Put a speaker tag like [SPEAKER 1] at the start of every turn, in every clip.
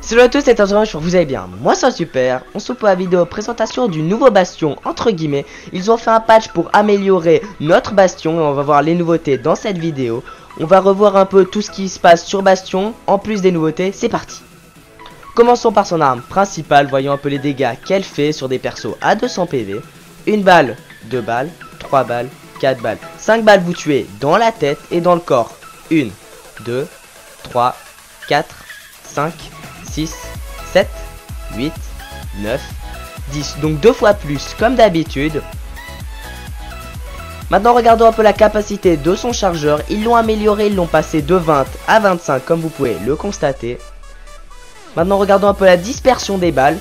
[SPEAKER 1] Salut à tous, c'est Antoine, que vous allez bien. Moi c'est super. On se retrouve pour la vidéo présentation du nouveau bastion, entre guillemets. Ils ont fait un patch pour améliorer notre bastion et on va voir les nouveautés dans cette vidéo. On va revoir un peu tout ce qui se passe sur bastion, en plus des nouveautés, c'est parti. Commençons par son arme principale, voyons un peu les dégâts qu'elle fait sur des persos à 200 PV. Une balle, deux balles, 3 balles, 4 balles. 5 balles vous tuez dans la tête et dans le corps. 1, 2, 3, 4, 5, 6, 7, 8, 9, 10. Donc deux fois plus comme d'habitude. Maintenant regardons un peu la capacité de son chargeur. Ils l'ont amélioré, ils l'ont passé de 20 à 25 comme vous pouvez le constater. Maintenant regardons un peu la dispersion des balles.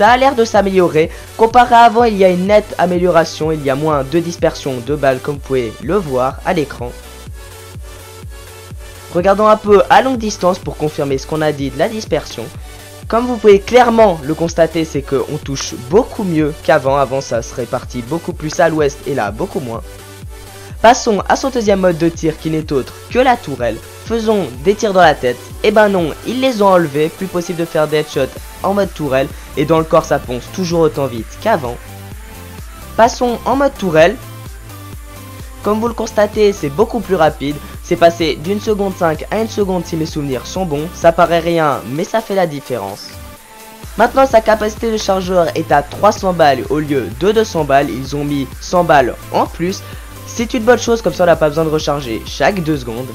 [SPEAKER 1] Ça a l'air de s'améliorer. Comparé à avant, il y a une nette amélioration. Il y a moins de dispersion de balles comme vous pouvez le voir à l'écran. Regardons un peu à longue distance pour confirmer ce qu'on a dit de la dispersion. Comme vous pouvez clairement le constater, c'est qu'on touche beaucoup mieux qu'avant. Avant, ça serait parti beaucoup plus à l'ouest et là, beaucoup moins. Passons à son deuxième mode de tir qui n'est autre que la tourelle. Faisons des tirs dans la tête. Et ben non, ils les ont enlevés. Plus possible de faire des headshots en mode tourelle. Et dans le corps, ça ponce toujours autant vite qu'avant. Passons en mode tourelle. Comme vous le constatez, c'est beaucoup plus rapide. C'est passé d'une seconde 5 à une seconde si mes souvenirs sont bons. Ça paraît rien, mais ça fait la différence. Maintenant, sa capacité de chargeur est à 300 balles au lieu de 200 balles. Ils ont mis 100 balles en plus. C'est une bonne chose, comme ça on n'a pas besoin de recharger chaque 2 secondes.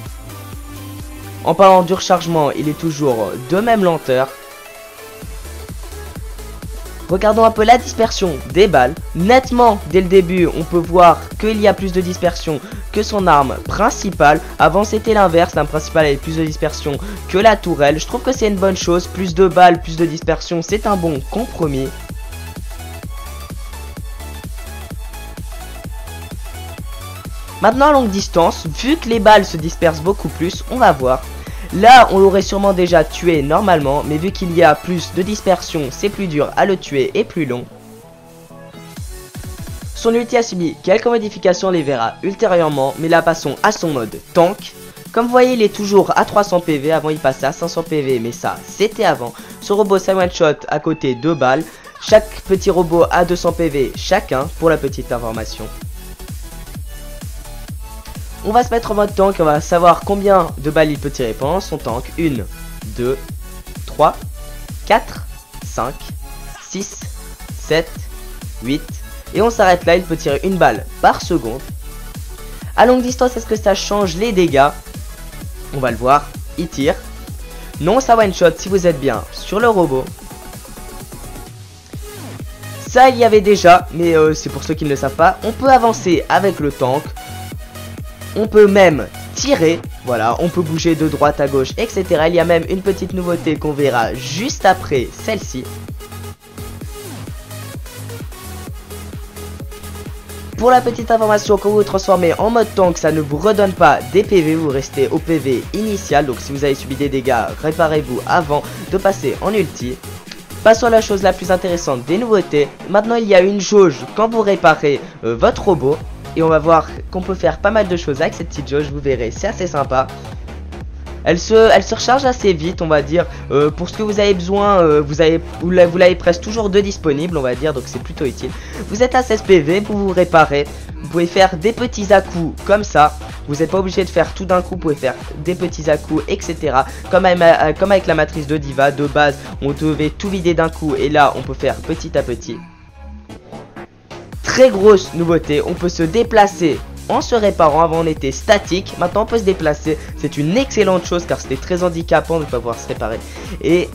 [SPEAKER 1] En parlant du rechargement, il est toujours de même lenteur. Regardons un peu la dispersion des balles. Nettement, dès le début, on peut voir qu'il y a plus de dispersion que son arme principale. Avant, c'était l'inverse. L'arme principale avait plus de dispersion que la tourelle. Je trouve que c'est une bonne chose. Plus de balles, plus de dispersion, c'est un bon compromis. Maintenant, à longue distance, vu que les balles se dispersent beaucoup plus, on va voir. Là, on l'aurait sûrement déjà tué normalement, mais vu qu'il y a plus de dispersion, c'est plus dur à le tuer et plus long. Son ulti a subi quelques modifications, on les verra ultérieurement, mais là passons à son mode tank. Comme vous voyez, il est toujours à 300 PV, avant il passait à 500 PV, mais ça, c'était avant. Ce robot, ça one shot à côté 2 balles. Chaque petit robot a 200 PV chacun, pour la petite information. On va se mettre en mode tank, on va savoir combien de balles il peut tirer pendant son tank. 1, 2, 3, 4, 5, 6, 7, 8. Et on s'arrête là, il peut tirer une balle par seconde. À longue distance, est-ce que ça change les dégâts? On va le voir. Il tire. Non, ça one shot si vous êtes bien sur le robot. Ça, il y avait déjà, mais euh, c'est pour ceux qui ne le savent pas. On peut avancer avec le tank. On peut même tirer, voilà, on peut bouger de droite à gauche, etc. Il y a même une petite nouveauté qu'on verra juste après celle-ci. Pour la petite information, quand vous transformez en mode tank, ça ne vous redonne pas des PV, vous restez au PV initial. Donc si vous avez subi des dégâts, réparez-vous avant de passer en ulti. Passons à la chose la plus intéressante des nouveautés. Maintenant, il y a une jauge quand vous réparez euh, votre robot. Et on va voir qu'on peut faire pas mal de choses avec cette petite jauge, vous verrez, c'est assez sympa. Elle se, elle se recharge assez vite, on va dire. Euh, pour ce que vous avez besoin, euh, vous avez, vous l'avez presque toujours deux disponibles, on va dire, donc c'est plutôt utile. Vous êtes à 16 PV, vous vous réparez. Vous pouvez faire des petits à-coups comme ça. Vous n'êtes pas obligé de faire tout d'un coup, vous pouvez faire des petits à-coups, etc. Comme euh, comme avec la matrice de Diva, de base, on devait tout vider d'un coup, et là, on peut faire petit à petit très grosse nouveauté, on peut se déplacer en se réparant. Avant on était statique, maintenant on peut se déplacer. C'est une excellente chose car c'était très handicapant de ne pas pouvoir se réparer. Et,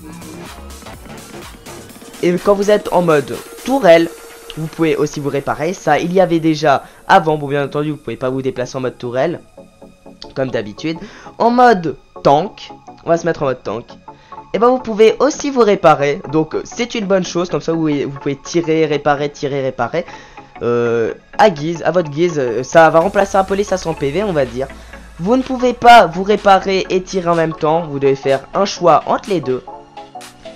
[SPEAKER 1] quand vous êtes en mode tourelle, vous pouvez aussi vous réparer. Ça, il y avait déjà avant. Bon, bien entendu, vous pouvez pas vous déplacer en mode tourelle, comme d'habitude. En mode tank, on va se mettre en mode tank. Et ben vous pouvez aussi vous réparer. Donc c'est une bonne chose. Comme ça, vous pouvez tirer, réparer, tirer, réparer euh, à guise, à votre guise. Euh, ça va remplacer un peu les 500 PV, on va dire. Vous ne pouvez pas vous réparer et tirer en même temps. Vous devez faire un choix entre les deux.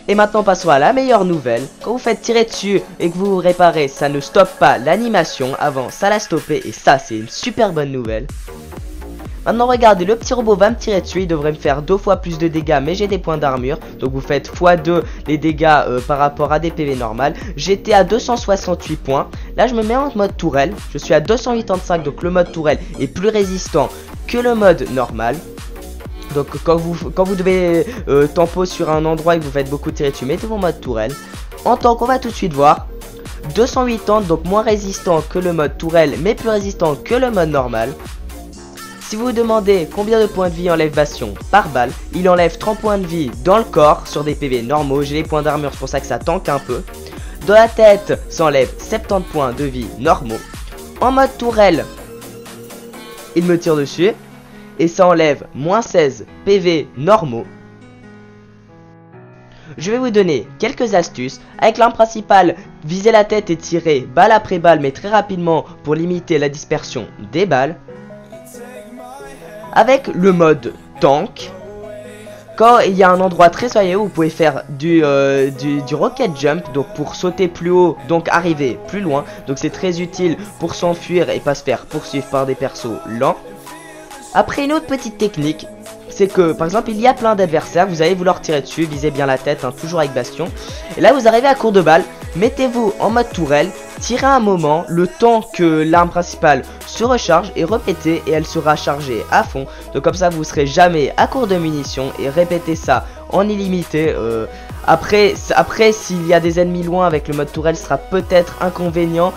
[SPEAKER 1] Et maintenant passons à la meilleure nouvelle. Quand vous faites tirer dessus et que vous réparez, ça ne stoppe pas l'animation. Avant, ça l'a stoppé et ça c'est une super bonne nouvelle. Maintenant regardez, le petit robot va me tirer dessus, il devrait me faire deux fois plus de dégâts, mais j'ai des points d'armure. Donc vous faites x2 les dégâts euh, par rapport à des PV normales. J'étais à 268 points. Là je me mets en mode tourelle, je suis à 285, donc le mode tourelle est plus résistant que le mode normal. Donc quand vous, devez euh, sur un endroit et que vous faites beaucoup tirer dessus, mettez-vous en mode tourelle. En tant qu'on va tout de suite voir, 280 donc moins résistant que le mode tourelle, mais plus résistant que le mode normal. Si vous vous demandez combien de points de vie enlève Bastion par balle, il enlève 30 points de vie dans le corps sur des PV normaux. J'ai les points d'armure, c'est pour ça que ça tank un peu. Dans la tête, ça enlève 70 points de vie normaux. En mode tourelle, il me tire dessus. Et ça enlève moins 16 PV normaux. Je vais vous donner quelques astuces. Avec l'arme principale, viser la tête et tirer balle après balle, mais très rapidement pour limiter la dispersion des balles avec le mode tank. Quand il y a un endroit très soyeux, vous pouvez faire du, euh, du, rocket jump, donc pour sauter plus haut, donc arriver plus loin. Donc c'est très utile pour s'enfuir et pas se faire poursuivre par des persos lents. Après une autre petite technique, c'est que par exemple il y a plein d'adversaires, vous allez vouloir tirer dessus, visez bien la tête, hein, toujours avec bastion. Et là vous arrivez à court de balle, mettez-vous en mode tourelle, tirez un moment, le temps que l'arme principale se recharge et répétez et elle sera chargée à fond. Donc comme ça vous serez jamais à court de munitions et répétez ça en illimité. Euh, après, après s'il y a des ennemis loin avec le mode tourelle, sera peut-être inconvénient.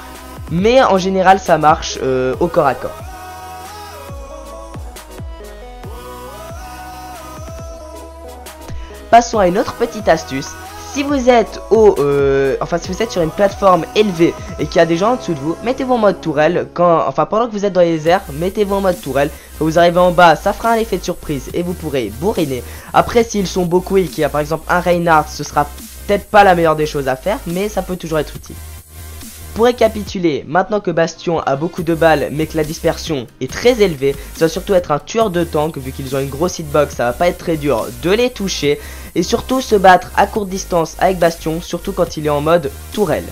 [SPEAKER 1] Mais en général ça marche euh, au corps à corps. Passons à une autre petite astuce. Si vous êtes au, euh, enfin si vous êtes sur une plateforme élevée et qu'il y a des gens en dessous de vous, mettez-vous en mode tourelle. Quand, enfin pendant que vous êtes dans les airs, mettez-vous en mode tourelle. Quand vous arrivez en bas, ça fera un effet de surprise et vous pourrez bourriner. Après, s'ils sont beaucoup et qu'il y a par exemple un Reinhardt, ce sera peut-être pas la meilleure des choses à faire, mais ça peut toujours être utile. Pour récapituler, maintenant que Bastion a beaucoup de balles mais que la dispersion est très élevée, ça va surtout être un tueur de tank vu qu'ils ont une grosse hitbox, ça va pas être très dur de les toucher et surtout se battre à courte distance avec Bastion, surtout quand il est en mode tourelle.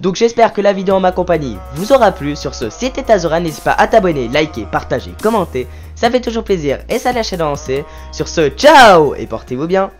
[SPEAKER 1] Donc j'espère que la vidéo en ma compagnie vous aura plu. Sur ce, c'était Azora, n'hésite pas à t'abonner, liker, partager, commenter. Ça fait toujours plaisir et ça lâche à danser. Sur ce, ciao et portez-vous bien